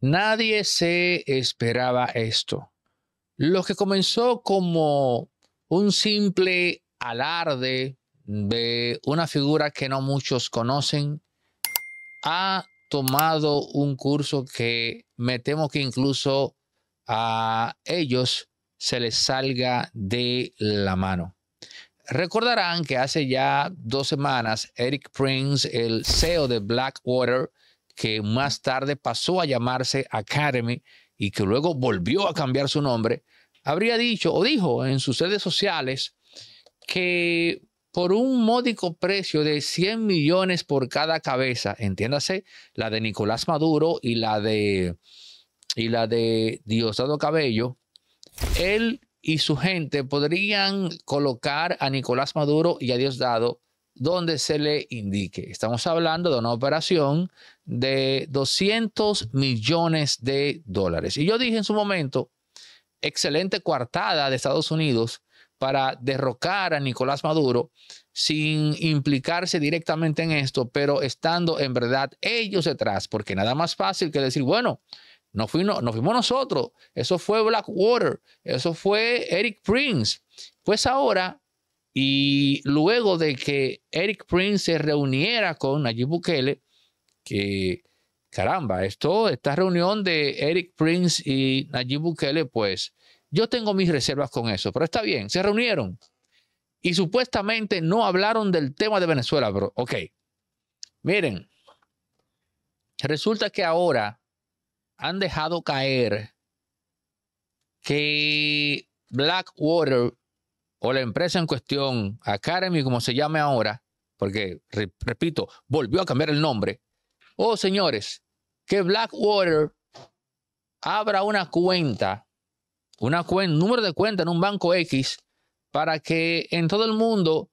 Nadie se esperaba esto. Lo que comenzó como un simple alarde de una figura que no muchos conocen, ha tomado un curso que me temo que incluso a ellos se les salga de la mano. Recordarán que hace ya dos semanas Eric Prince, el CEO de Blackwater, que más tarde pasó a llamarse Academy y que luego volvió a cambiar su nombre, habría dicho o dijo en sus redes sociales que por un módico precio de 100 millones por cada cabeza, entiéndase, la de Nicolás Maduro y la de, y la de Diosdado Cabello, él y su gente podrían colocar a Nicolás Maduro y a Diosdado donde se le indique. Estamos hablando de una operación de 200 millones de dólares. Y yo dije en su momento, excelente coartada de Estados Unidos para derrocar a Nicolás Maduro sin implicarse directamente en esto, pero estando en verdad ellos detrás, porque nada más fácil que decir, bueno, no, no fuimos nosotros, eso fue Blackwater, eso fue Eric Prince. Pues ahora, y luego de que Eric Prince se reuniera con Nayib Bukele, que caramba, esto, esta reunión de Eric Prince y Nayib Bukele, pues yo tengo mis reservas con eso, pero está bien, se reunieron. Y supuestamente no hablaron del tema de Venezuela, pero ok. Miren, resulta que ahora han dejado caer que Blackwater o la empresa en cuestión, Academy como se llame ahora, porque repito, volvió a cambiar el nombre. Oh, señores, que Blackwater abra una cuenta una número de cuenta en un banco X para que en todo el mundo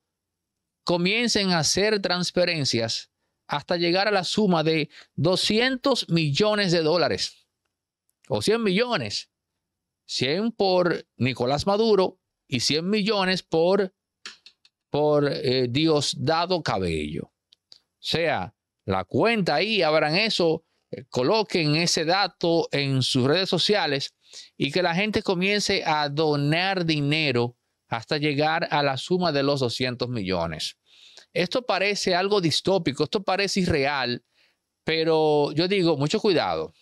comiencen a hacer transferencias hasta llegar a la suma de 200 millones de dólares o 100 millones. 100 por Nicolás Maduro y 100 millones por, por eh, Diosdado Cabello. O sea, la cuenta ahí, abran eso, eh, coloquen ese dato en sus redes sociales y que la gente comience a donar dinero hasta llegar a la suma de los 200 millones. Esto parece algo distópico, esto parece irreal, pero yo digo, mucho cuidado,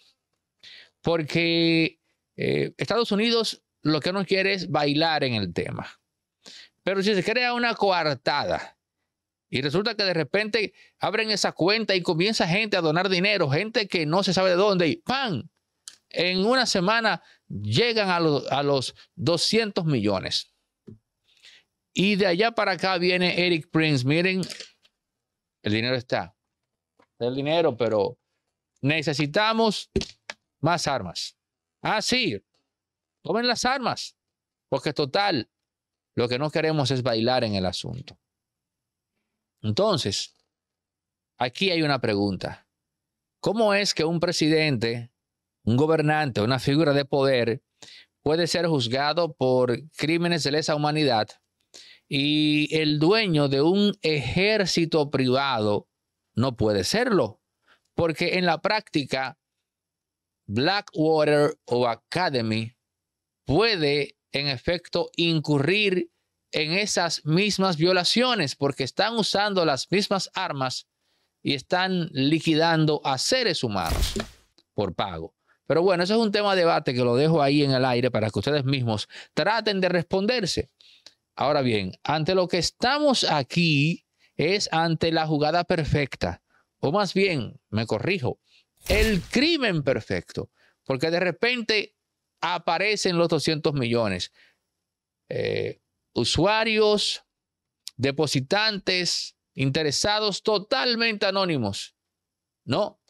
porque eh, Estados Unidos lo que no quiere es bailar en el tema. Pero si se crea una coartada y resulta que de repente abren esa cuenta y comienza gente a donar dinero, gente que no se sabe de dónde, y ¡pam! En una semana llegan a, a los 200 millones. Y de allá para acá viene Eric Prince. Miren, el dinero está. El dinero, pero necesitamos más armas. Ah, sí. Tomen las armas. Porque total, lo que no queremos es bailar en el asunto. Entonces, aquí hay una pregunta. ¿Cómo es que un presidente un gobernante, una figura de poder, puede ser juzgado por crímenes de lesa humanidad y el dueño de un ejército privado no puede serlo, porque en la práctica Blackwater o Academy puede en efecto incurrir en esas mismas violaciones porque están usando las mismas armas y están liquidando a seres humanos por pago. Pero bueno, eso es un tema de debate que lo dejo ahí en el aire para que ustedes mismos traten de responderse. Ahora bien, ante lo que estamos aquí es ante la jugada perfecta, o más bien, me corrijo, el crimen perfecto, porque de repente aparecen los 200 millones. Eh, usuarios, depositantes, interesados totalmente anónimos. No,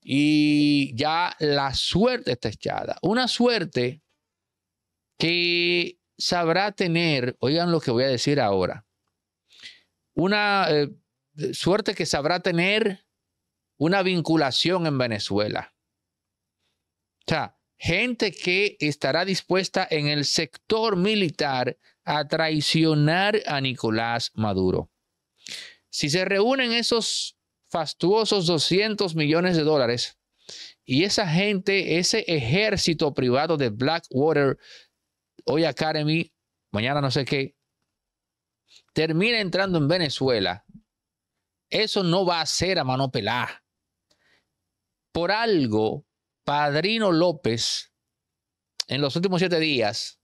y ya la suerte está echada. Una suerte que sabrá tener, oigan lo que voy a decir ahora, una eh, suerte que sabrá tener una vinculación en Venezuela. O sea, gente que estará dispuesta en el sector militar a traicionar a Nicolás Maduro. Si se reúnen esos fastuosos 200 millones de dólares y esa gente, ese ejército privado de Blackwater, hoy Academy, mañana no sé qué, termina entrando en Venezuela, eso no va a ser a mano pelada. Por algo, Padrino López, en los últimos siete días,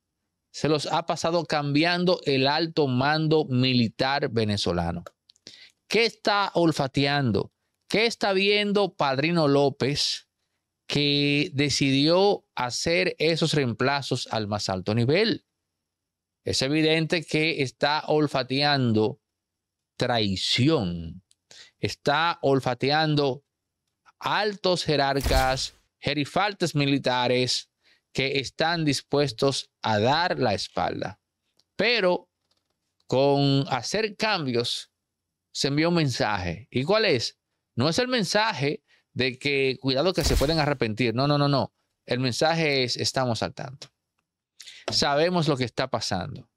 se los ha pasado cambiando el alto mando militar venezolano. ¿Qué está olfateando? ¿Qué está viendo Padrino López que decidió hacer esos reemplazos al más alto nivel? Es evidente que está olfateando traición, está olfateando altos jerarcas, gerifaltes militares que están dispuestos a dar la espalda. Pero con hacer cambios se envió un mensaje. ¿Y cuál es? No es el mensaje de que cuidado que se pueden arrepentir. No, no, no, no. El mensaje es estamos al tanto. Sabemos lo que está pasando.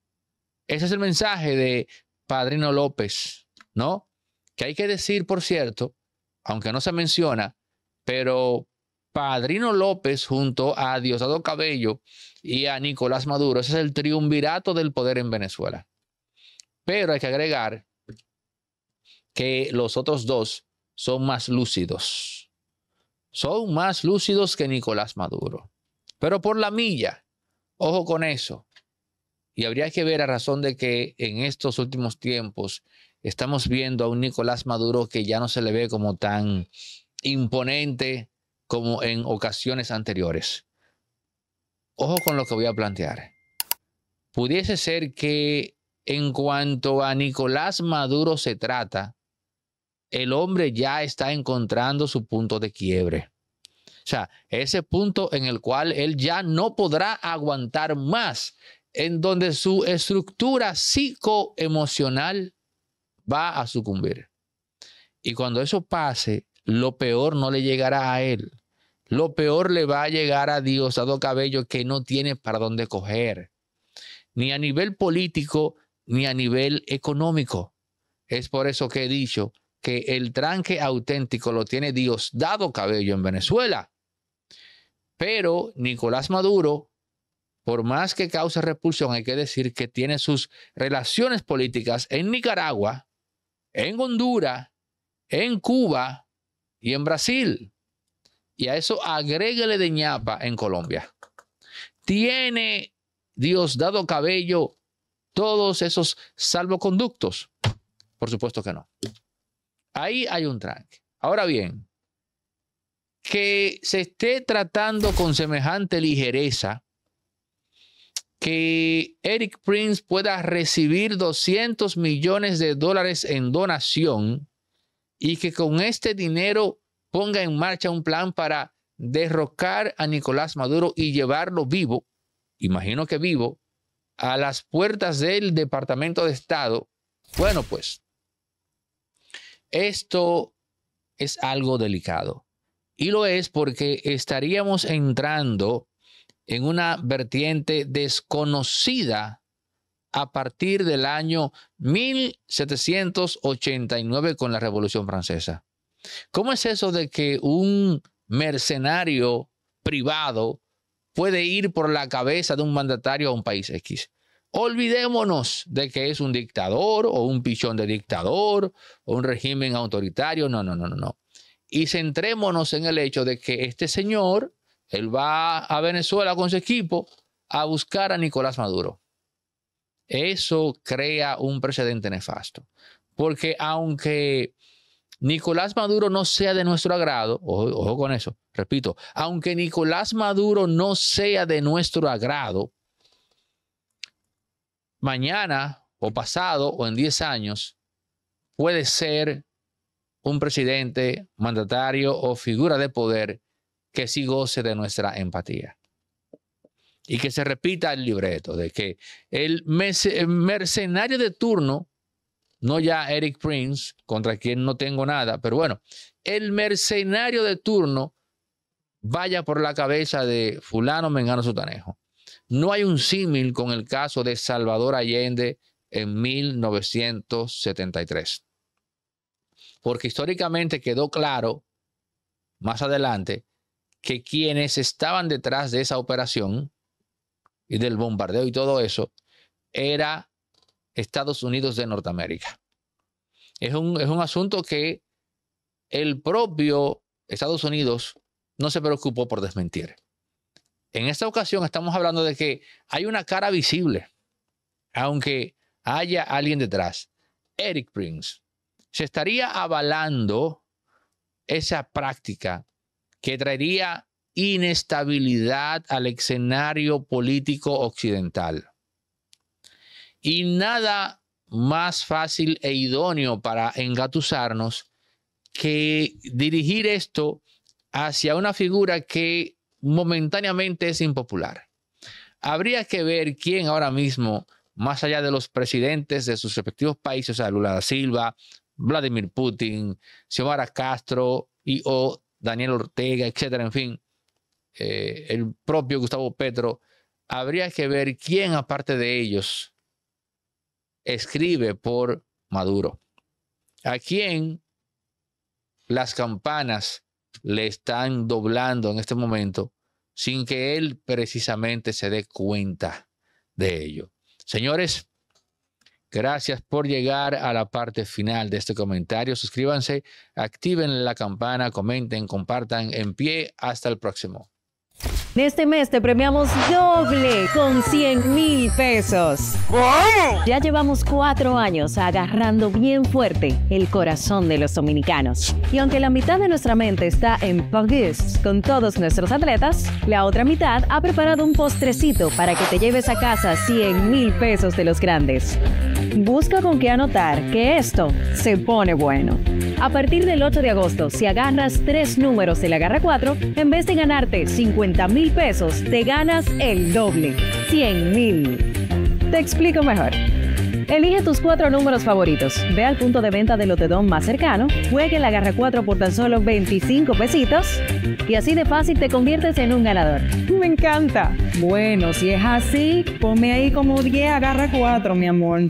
Ese es el mensaje de Padrino López, ¿no? Que hay que decir, por cierto, aunque no se menciona, pero Padrino López junto a Diosdado Cabello y a Nicolás Maduro, ese es el triunvirato del poder en Venezuela. Pero hay que agregar que los otros dos son más lúcidos. Son más lúcidos que Nicolás Maduro. Pero por la milla, ojo con eso. Y habría que ver a razón de que en estos últimos tiempos estamos viendo a un Nicolás Maduro que ya no se le ve como tan imponente como en ocasiones anteriores. Ojo con lo que voy a plantear. Pudiese ser que en cuanto a Nicolás Maduro se trata, el hombre ya está encontrando su punto de quiebre. O sea, ese punto en el cual él ya no podrá aguantar más, en donde su estructura psicoemocional va a sucumbir. Y cuando eso pase, lo peor no le llegará a él. Lo peor le va a llegar a Diosdado Cabello que no tiene para dónde coger, ni a nivel político, ni a nivel económico. Es por eso que he dicho que el tranque auténtico lo tiene Diosdado Cabello en Venezuela. Pero Nicolás Maduro, por más que cause repulsión, hay que decir que tiene sus relaciones políticas en Nicaragua, en Honduras, en Cuba y en Brasil. Y a eso agréguele de ñapa en Colombia. ¿Tiene Diosdado Cabello todos esos salvoconductos? Por supuesto que no. Ahí hay un tranque. Ahora bien, que se esté tratando con semejante ligereza que Eric Prince pueda recibir 200 millones de dólares en donación y que con este dinero ponga en marcha un plan para derrocar a Nicolás Maduro y llevarlo vivo, imagino que vivo, a las puertas del Departamento de Estado. Bueno, pues esto es algo delicado. Y lo es porque estaríamos entrando en una vertiente desconocida a partir del año 1789 con la Revolución Francesa. ¿Cómo es eso de que un mercenario privado puede ir por la cabeza de un mandatario a un país X? Olvidémonos de que es un dictador o un pichón de dictador o un régimen autoritario. No, no, no, no, no. Y centrémonos en el hecho de que este señor, él va a Venezuela con su equipo a buscar a Nicolás Maduro. Eso crea un precedente nefasto. Porque aunque Nicolás Maduro no sea de nuestro agrado, ojo, con eso, repito, aunque Nicolás Maduro no sea de nuestro agrado, mañana o pasado o en 10 años puede ser un presidente, mandatario o figura de poder que sí goce de nuestra empatía. Y que se repita el libreto de que el mercenario de turno, no ya Eric Prince, contra quien no tengo nada, pero bueno, el mercenario de turno vaya por la cabeza de fulano, mengano, sutanejo. No hay un símil con el caso de Salvador Allende en 1973. Porque históricamente quedó claro más adelante que quienes estaban detrás de esa operación y del bombardeo y todo eso era Estados Unidos de Norteamérica. Es un, es un asunto que el propio Estados Unidos no se preocupó por desmentir. En esta ocasión estamos hablando de que hay una cara visible, aunque haya alguien detrás. Eric Prince se estaría avalando esa práctica que traería inestabilidad al escenario político occidental. Y nada más fácil e idóneo para engatusarnos que dirigir esto hacia una figura que momentáneamente es impopular. Habría que ver quién ahora mismo, más allá de los presidentes de sus respectivos países, o Lula da Silva, Vladimir Putin, Xiomara Castro y o Daniel Ortega, etcétera, en fin, eh, el propio Gustavo Petro, habría que ver quién, aparte de ellos, escribe por Maduro. A quién las campanas le están doblando en este momento sin que él precisamente se dé cuenta de ello. Señores, gracias por llegar a la parte final de este comentario. Suscríbanse, activen la campana, comenten, compartan en pie. Hasta el próximo. Este mes te premiamos doble con 100 mil pesos. Ya llevamos cuatro años agarrando bien fuerte el corazón de los dominicanos. Y aunque la mitad de nuestra mente está en Puggies con todos nuestros atletas, la otra mitad ha preparado un postrecito para que te lleves a casa 100 mil pesos de los grandes. Busca con qué anotar que esto se pone bueno. A partir del 8 de agosto, si agarras tres números de la garra 4, en vez de ganarte 50 mil pesos, te ganas el doble, 100 mil. Te explico mejor. Elige tus cuatro números favoritos, ve al punto de venta del lotedón más cercano, juegue la garra 4 por tan solo 25 pesitos y así de fácil te conviertes en un ganador. Me encanta. Bueno, si es así, ponme ahí como 10 agarra 4, mi amor.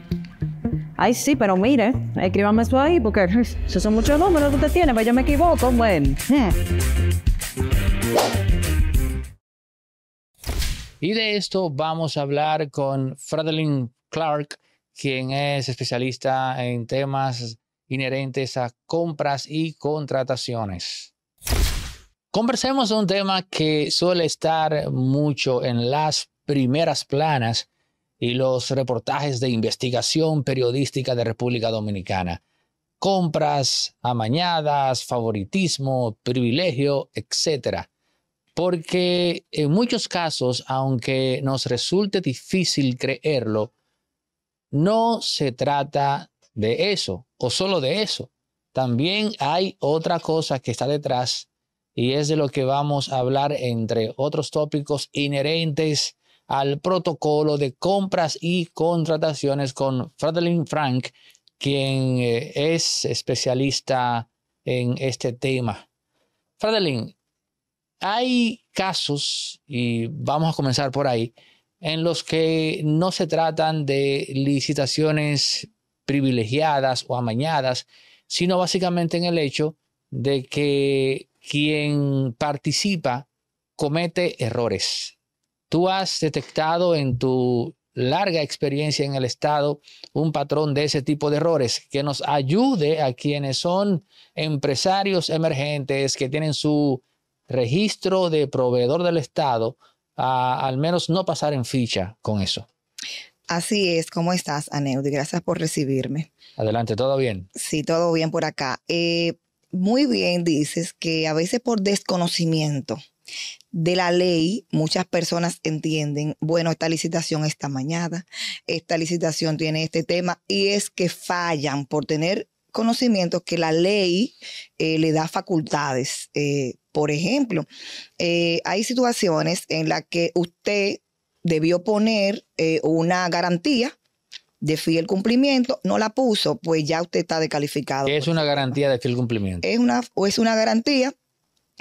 Ay, sí, pero mire, escríbame esto ahí porque esos son muchos números que usted tiene, pero pues yo me equivoco. Bueno. Y de esto vamos a hablar con Fradeline Clark, quien es especialista en temas inherentes a compras y contrataciones. Conversemos de un tema que suele estar mucho en las primeras planas y los reportajes de investigación periodística de República Dominicana. Compras amañadas, favoritismo, privilegio, etc. Porque en muchos casos, aunque nos resulte difícil creerlo, no se trata de eso o solo de eso. También hay otra cosa que está detrás y es de lo que vamos a hablar entre otros tópicos inherentes al protocolo de compras y contrataciones con Fradeline Frank, quien eh, es especialista en este tema. Fradeline, hay casos, y vamos a comenzar por ahí, en los que no se tratan de licitaciones privilegiadas o amañadas, sino básicamente en el hecho de que quien participa comete errores ¿Tú has detectado en tu larga experiencia en el Estado un patrón de ese tipo de errores que nos ayude a quienes son empresarios emergentes que tienen su registro de proveedor del Estado a al menos no pasar en ficha con eso? Así es, ¿cómo estás, Aneudi? Gracias por recibirme. Adelante, ¿todo bien? Sí, todo bien por acá. Eh, muy bien dices que a veces por desconocimiento de la ley, muchas personas entienden, bueno, esta licitación está mañada, esta licitación tiene este tema, y es que fallan por tener conocimiento que la ley eh, le da facultades. Eh, por ejemplo, eh, hay situaciones en las que usted debió poner una garantía de fiel cumplimiento, no la puso, pues ya usted está descalificado. ¿Qué es una garantía de fiel cumplimiento? Es una, o es una garantía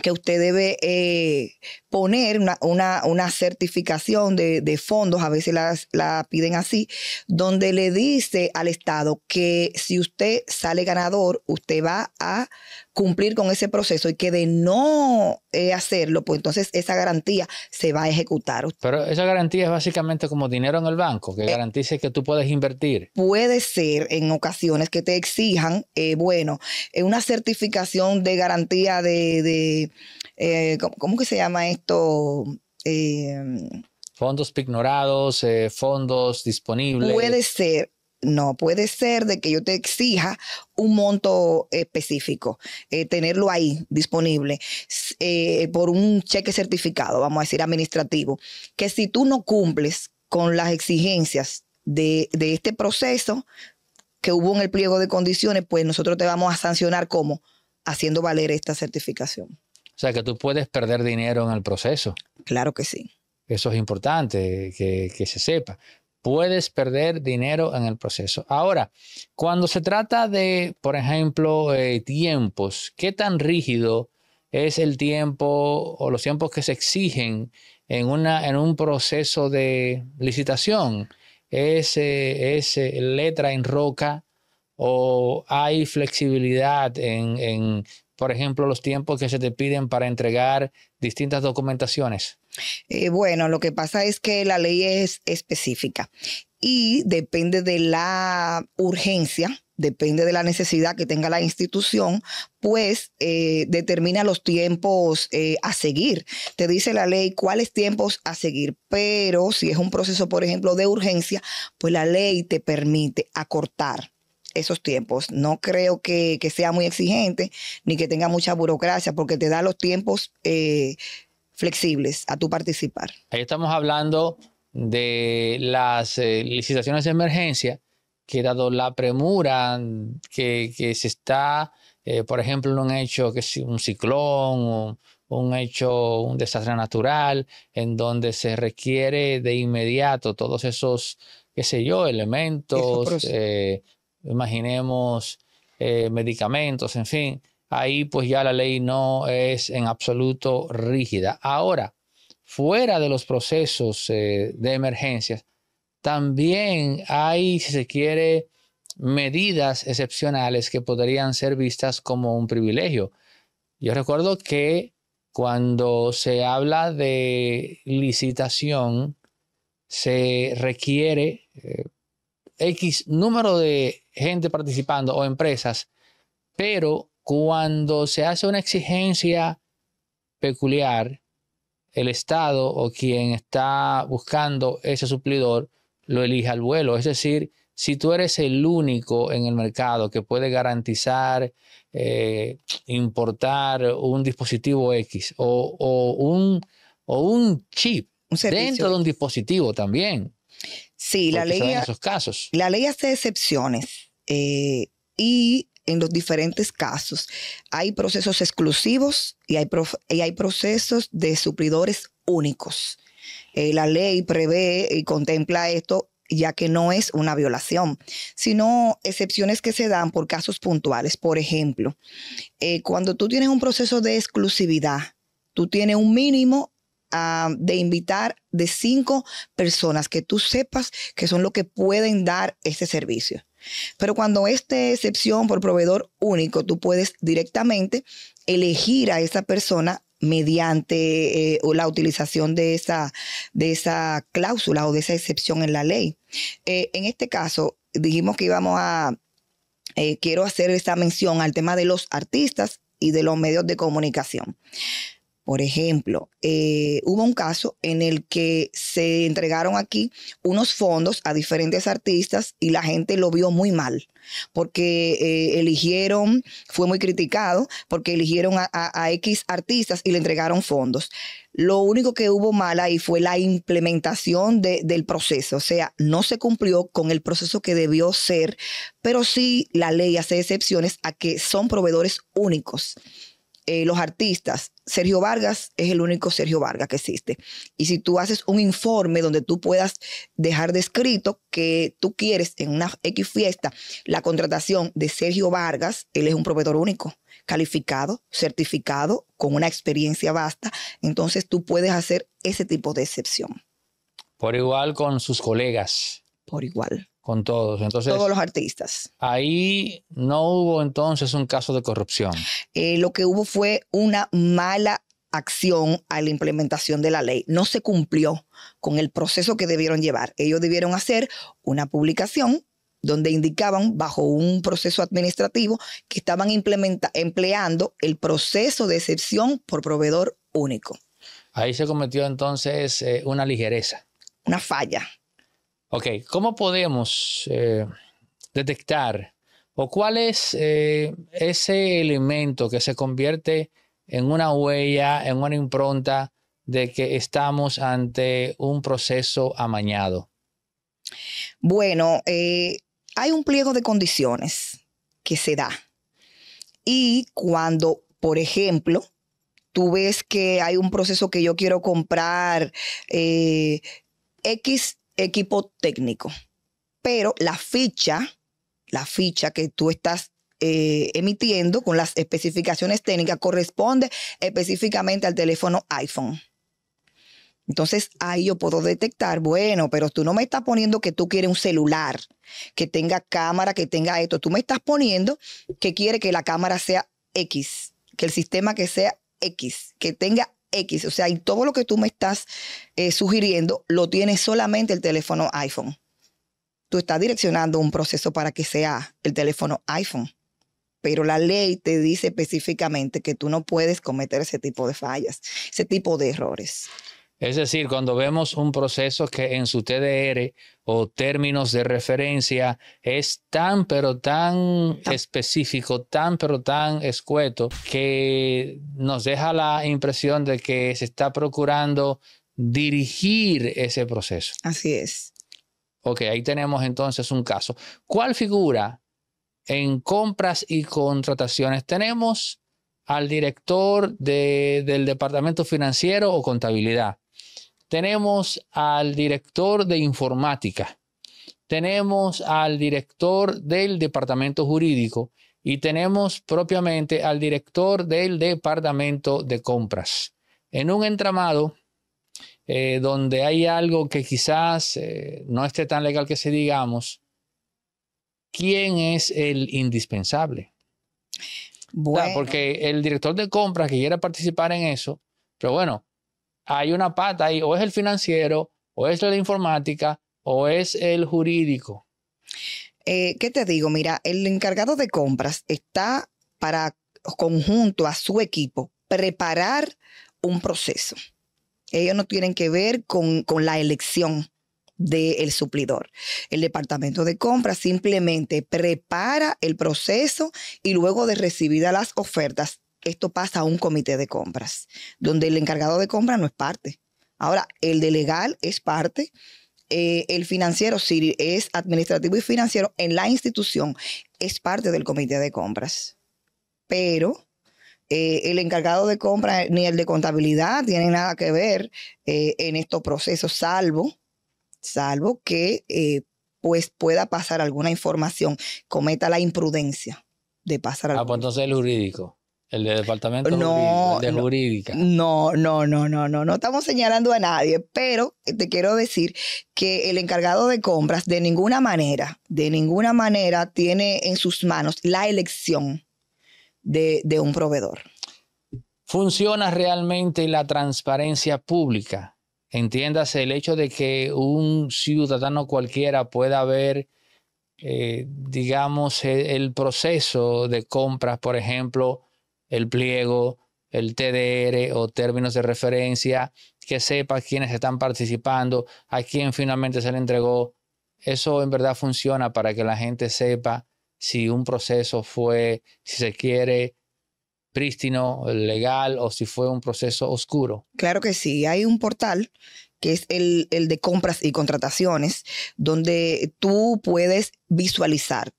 que usted debe eh, poner una, certificación de, fondos, a veces la piden así, donde le dice al Estado que si usted sale ganador, usted va a cumplir con ese proceso y que de no eh, hacerlo, pues entonces esa garantía se va a ejecutar. Pero esa garantía es básicamente como dinero en el banco, que eh, garantice que tú puedes invertir. Puede ser en ocasiones que te exijan, eh, bueno, una certificación de garantía de, ¿cómo, que se llama esto? fondos pignorados, fondos disponibles. Puede ser, no puede ser de que yo te exija un monto específico, eh, tenerlo ahí disponible eh, por un cheque certificado, vamos a decir, administrativo, que si tú no cumples con las exigencias de, de este proceso que hubo en el pliego de condiciones, pues nosotros te vamos a sancionar como haciendo valer esta certificación. O sea que tú puedes perder dinero en el proceso. Claro que sí. Eso es importante que, que se sepa puedes perder dinero en el proceso. Ahora, cuando se trata de, por ejemplo, eh, tiempos, ¿qué tan rígido es el tiempo o los tiempos que se exigen en, una, en un proceso de licitación? ¿Es, es letra en roca o hay flexibilidad en, en, por ejemplo, los tiempos que se te piden para entregar distintas documentaciones? Eh, bueno, lo que pasa es que la ley es específica y depende de la urgencia, depende de la necesidad que tenga la institución, pues eh, determina los tiempos eh, a seguir. Te dice la ley cuáles tiempos a seguir, pero si es un proceso, por ejemplo, de urgencia, pues la ley te permite acortar esos tiempos. No creo que, sea muy exigente ni que tenga mucha burocracia porque te da los tiempos eh, flexibles a tu participar. Ahí estamos hablando de las eh, licitaciones de emergencia que dado la premura que, se está, eh, por ejemplo, en un hecho que es un ciclón un hecho, un desastre natural, en donde se requiere de inmediato todos esos, qué sé yo, elementos, imaginemos eh, medicamentos, en fin, ahí pues ya la ley no es en absoluto rígida. Ahora, fuera de los procesos eh, de emergencias, también hay, si se quiere, medidas excepcionales que podrían ser vistas como un privilegio. Yo recuerdo que cuando se habla de licitación, se requiere eh, X número de gente participando o empresas, pero cuando se hace una exigencia peculiar, el Estado o quien está buscando ese suplidor lo elige al vuelo. Es decir, si tú eres el único en el mercado que puede garantizar eh, importar un dispositivo X o, un, o un chip dentro de un dispositivo también, Sí, la ley, esos casos. la ley hace excepciones eh, y en los diferentes casos hay procesos exclusivos y hay, y hay procesos de suplidores únicos. Eh, la ley prevé y contempla esto ya que no es una violación, sino excepciones que se dan por casos puntuales. Por ejemplo, eh, cuando tú tienes un proceso de exclusividad, tú tienes un mínimo de invitar de cinco personas que tú sepas que son lo que pueden dar este servicio. Pero cuando esta excepción por proveedor único, tú puedes directamente elegir a esa persona mediante eh, la utilización de esa, de esa cláusula o de esa excepción en la ley. Eh, en este caso, dijimos que íbamos a, eh, quiero hacer esta mención al tema de los artistas y de los medios de comunicación. Por ejemplo, eh, hubo un caso en el que se entregaron aquí unos fondos a diferentes artistas y la gente lo vio muy mal porque eh, eligieron, fue muy criticado, porque eligieron a, X artistas y le entregaron fondos. Lo único que hubo mal ahí fue la implementación del proceso, o sea, no se cumplió con el proceso que debió ser, pero sí la ley hace excepciones a que son proveedores únicos. Eh, los artistas, Sergio Vargas es el único Sergio Vargas que existe. Y si tú haces un informe donde tú puedas dejar descrito que tú quieres en una X fiesta la contratación de Sergio Vargas, él es un proveedor único, calificado, certificado, con una experiencia vasta, entonces tú puedes hacer ese tipo de excepción. Por igual con sus colegas. Por igual con todos. Entonces, todos los artistas. Ahí no hubo entonces un caso de corrupción. Eh, lo que hubo fue una mala acción a la implementación de la ley. No se cumplió con el proceso que debieron llevar. Ellos debieron hacer una publicación donde indicaban bajo un proceso administrativo que estaban empleando el proceso de excepción por proveedor único. Ahí se cometió entonces eh, una ligereza. Una falla. Ok, ¿cómo podemos eh, detectar o cuál es eh, ese elemento que se convierte en una huella, en una impronta de que estamos ante un proceso amañado? Bueno, hay un pliego de condiciones que se da. Y cuando, por ejemplo, tú ves que hay un proceso que yo quiero comprar eh, X equipo técnico, pero la ficha, la ficha que tú estás eh, emitiendo con las especificaciones técnicas corresponde específicamente al teléfono iPhone. Entonces ahí yo puedo detectar, bueno, pero tú no me estás poniendo que tú quieres un celular, que tenga cámara, que tenga esto. Tú me estás poniendo que quiere que la cámara sea X, que el sistema que sea X, que tenga X. O sea, y todo lo que tú me estás eh, sugiriendo lo tiene solamente el teléfono iPhone. Tú estás direccionando un proceso para que sea el teléfono iPhone. Pero la ley te dice específicamente que tú no puedes cometer ese tipo de fallas, ese tipo de errores. Es decir, cuando vemos un proceso que en su TDR o términos de referencia es tan pero tan específico, tan pero tan escueto, que nos deja la impresión de que se está procurando dirigir ese proceso. Así es. Ok, ahí tenemos entonces un caso. ¿Cuál figura en compras y contrataciones? Tenemos al director del departamento financiero o contabilidad tenemos al director de informática, tenemos al director del departamento jurídico y tenemos propiamente al director del departamento de compras. En un entramado eh, donde hay algo que quizás eh, no esté tan legal que se digamos, ¿quién es el indispensable? Bueno. porque el director de compras que quiera participar en eso, pero bueno, hay una pata ahí, o es el financiero, o es la informática, o es el jurídico. Eh, ¿Qué te digo? Mira, el encargado de compras está para conjunto a su equipo preparar un proceso. Ellos no tienen que ver con, la elección del suplidor. El departamento de compras simplemente prepara el proceso y luego de recibidas las ofertas esto pasa a un comité de compras, donde el encargado de compras no es parte. Ahora, el de legal es parte. Eh, el financiero, si es administrativo y financiero en la institución, es parte del comité de compras. Pero eh, el encargado de compras ni el de contabilidad tiene nada que ver eh, en estos procesos, salvo, salvo que pues pueda pasar alguna información, cometa la imprudencia de pasar. Ah, pues entonces el jurídico. El de departamento no, de jurídica. No, no, no, no, no, no estamos señalando a nadie, pero te quiero decir que el encargado de compras de ninguna manera, de ninguna manera tiene en sus manos la elección de, de un proveedor. ¿Funciona realmente la transparencia pública? Entiéndase el hecho de que un ciudadano cualquiera pueda ver, eh, digamos, el proceso de compras, por ejemplo, el pliego, el TDR o términos de referencia, que sepa quiénes están participando, a quién finalmente se le entregó. Eso en verdad funciona para que la gente sepa si un proceso fue, si se quiere, prístino, legal o si fue un proceso oscuro. Claro que sí, hay un portal que es el, el de compras y contrataciones, donde tú puedes visualizar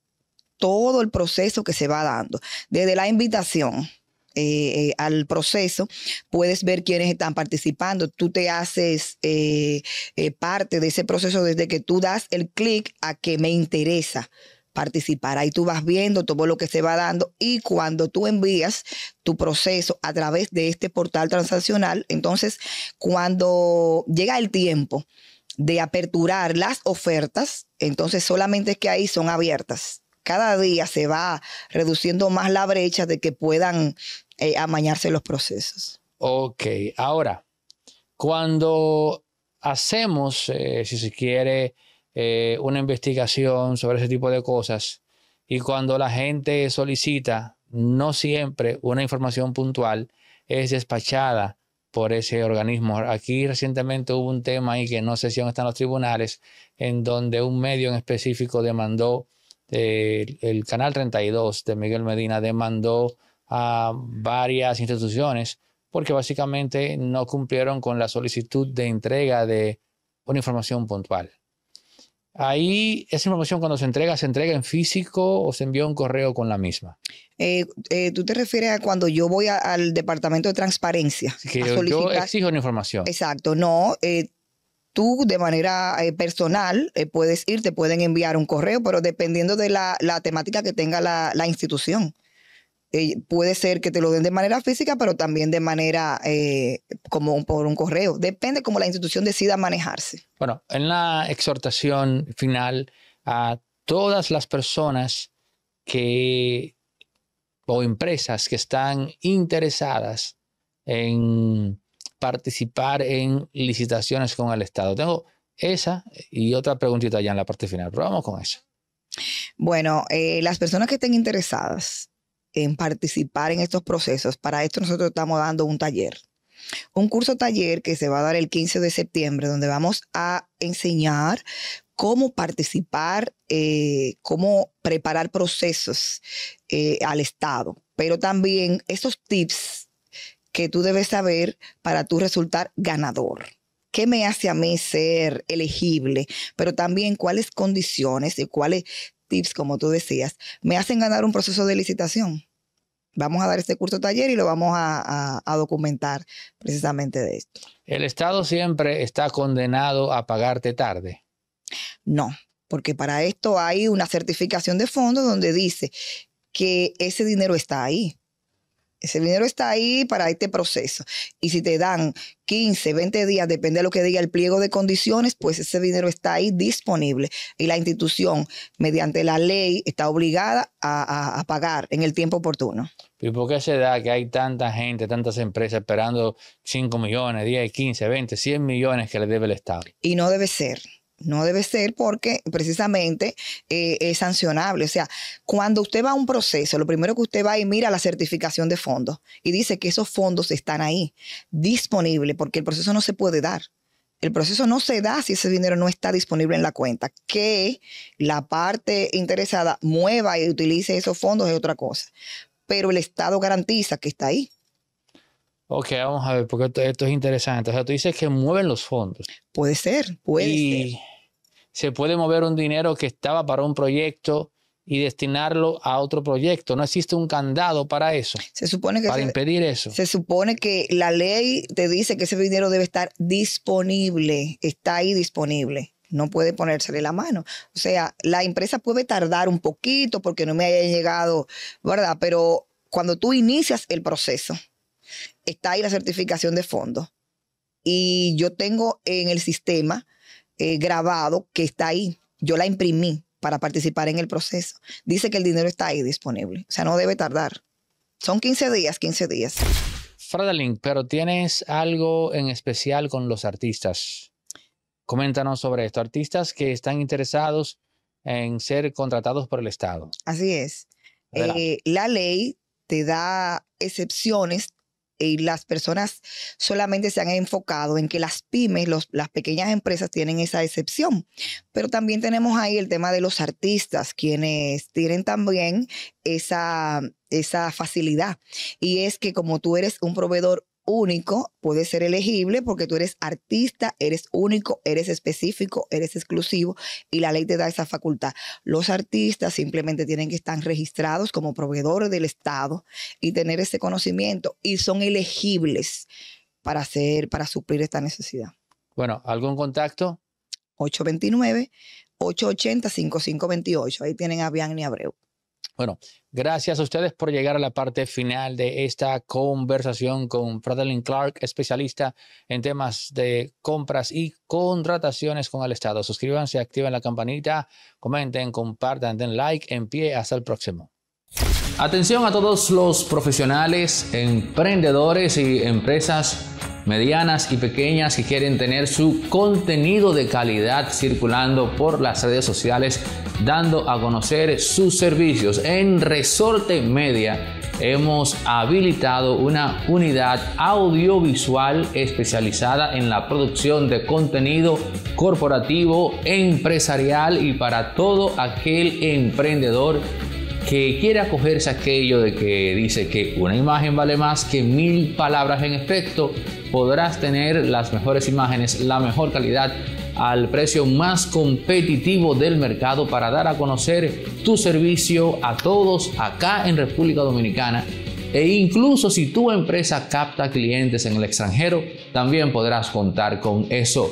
todo el proceso que se va dando, desde la invitación, eh, eh, al proceso, puedes ver quiénes están participando. Tú te haces eh, parte de ese proceso desde que tú das el clic a que me interesa participar. Ahí tú vas viendo todo lo que se va dando y cuando tú envías tu proceso a través de este portal transaccional, entonces cuando llega el tiempo de aperturar las ofertas, entonces solamente es que ahí son abiertas. Cada día se va reduciendo más la brecha de que puedan eh, amañarse los procesos. Ok, ahora, cuando hacemos, eh, si se quiere, eh, una investigación sobre ese tipo de cosas y cuando la gente solicita, no siempre una información puntual es despachada por ese organismo. Aquí recientemente hubo un tema ahí que no sé si aún están los tribunales, en donde un medio en específico demandó, eh, el Canal 32 de Miguel Medina demandó a varias instituciones porque básicamente no cumplieron con la solicitud de entrega de una información puntual. Ahí esa información cuando se entrega, ¿se entrega en físico o se envía un correo con la misma? Eh, eh, ¿Tú te refieres a cuando yo voy al Departamento de Transparencia? Que yo exijo una información. Exacto, no. Eh, tú de manera personal puedes ir, te pueden enviar un correo, pero dependiendo de la, temática que tenga la, la institución. Eh, puede ser que te lo den de manera física, pero también de manera eh, como por un correo. Depende cómo la institución decida manejarse. Bueno, en la exhortación final a todas las personas que o empresas que están interesadas en participar en licitaciones con el Estado. Tengo esa y otra preguntita ya en la parte final, pero vamos con eso. Bueno, eh, las personas que estén interesadas en participar en estos procesos, para esto nosotros estamos dando un taller. Un curso taller que se va a dar el 15 de septiembre, donde vamos a enseñar cómo participar, eh, cómo preparar procesos eh, al Estado, pero también esos tips que tú debes saber para tú resultar ganador. ¿Qué me hace a mí ser elegible? Pero también cuáles condiciones y cuáles tips, como tú decías, me hacen ganar un proceso de licitación. Vamos a dar este curso taller y lo vamos a, documentar precisamente de esto. ¿El Estado siempre está condenado a pagarte tarde? No, porque para esto hay una certificación de fondos donde dice que ese dinero está ahí. Ese dinero está ahí para este proceso. Y si te dan 15, 20 días, depende de lo que diga el pliego de condiciones, pues ese dinero está ahí disponible. Y la institución, mediante la ley, está obligada a, pagar en el tiempo oportuno. ¿Y por qué se da que hay tanta gente, tantas empresas esperando 5 millones, 10, 15, 20, 100 millones que le debe el Estado? Y no debe ser. No debe ser porque precisamente eh, es sancionable. O sea, cuando usted va a un proceso, lo primero que usted va y mira la certificación de fondos y dice que esos fondos están ahí, disponibles, porque el proceso no se puede dar. El proceso no se da si ese dinero no está disponible en la cuenta. Que la parte interesada mueva y utilice esos fondos es otra cosa. Pero el Estado garantiza que está ahí. Ok, vamos a ver, porque esto, es interesante. O sea, tú dices que mueven los fondos. Puede ser, puede y Se puede mover un dinero que estaba para un proyecto y destinarlo a otro proyecto. No existe un candado para eso. Se supone que para impedir eso. Se supone que la ley te dice que ese dinero debe estar disponible, está ahí disponible. No puede ponérsele la mano. O sea, la empresa puede tardar un poquito porque no me haya llegado, ¿verdad? Pero cuando tú inicias el proceso, está ahí la certificación de fondo. Y yo tengo en el sistema eh, grabado que está ahí. Yo la imprimí para participar en el proceso. Dice que el dinero está ahí disponible. O sea, no debe tardar. Son 15 días, 15 días. Fradalin, pero tienes algo en especial con los artistas. Coméntanos sobre esto. Artistas que están interesados en ser contratados por el Estado. Así es. Eh, la ley te da excepciones y las personas solamente se han enfocado en que las pymes, las pequeñas empresas tienen esa excepción. Pero también tenemos ahí el tema de los artistas, quienes tienen también esa, esa facilidad. Y es que como tú eres un proveedor único, puede ser elegible porque tú eres artista, eres único, eres específico, eres exclusivo y la ley te da esa facultad. Los artistas simplemente tienen que estar registrados como proveedores del Estado y tener ese conocimiento y son elegibles para hacer, para suplir esta necesidad. Bueno, ¿algún contacto? 829 880 5528. Ahí tienen a Bianni Abreu. Bueno, gracias a ustedes por llegar a la parte final de esta conversación con Fradelin Clark, especialista en temas de compras y contrataciones con el Estado. Suscríbanse, activen la campanita, comenten, compartan, den like, en pie. Hasta el próximo. Atención a todos los profesionales, emprendedores y empresas medianas y pequeñas que quieren tener su contenido de calidad circulando por las redes sociales, dando a conocer sus servicios. En Resorte Media hemos habilitado una unidad audiovisual especializada en la producción de contenido corporativo, empresarial y para todo aquel emprendedor que quiere acogerse a aquello de que dice que una imagen vale más que mil palabras en efecto, podrás tener las mejores imágenes, la mejor calidad al precio más competitivo del mercado para dar a conocer tu servicio a todos acá en República Dominicana. E incluso si tu empresa capta clientes en el extranjero, también podrás contar con eso.